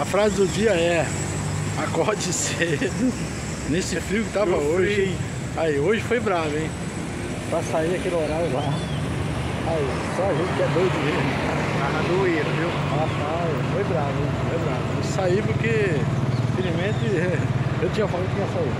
A frase do dia é acorde cedo, nesse frio que tava hoje. Aí, hoje foi bravo, hein? Pra sair aquele horário lá. Aí, só a gente que é doido mesmo. Tava doido, viu? Rapaz, foi bravo, hein? Foi bravo. Eu saí porque, infelizmente, eu tinha falado que ia sair.